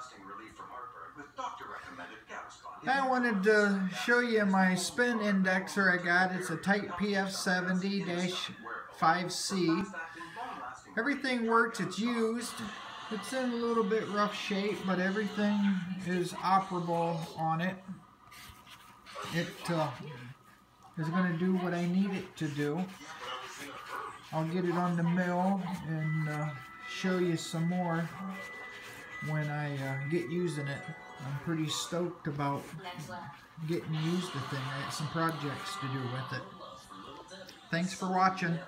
lasting relief from heartburn with doctor-recommended Gaviscon. I wanted to show you my spin indexer I got. It's a Type PF70-5C. Everything works. It's used. It's in a little bit rough shape, but everything is operable on it. It uh, is going to do what I need it to do. I'll get it on the mill and uh, show you some more when I uh, get using it. I'm pretty stoked about getting used to thing. I got some projects to do with it. Thanks for watching.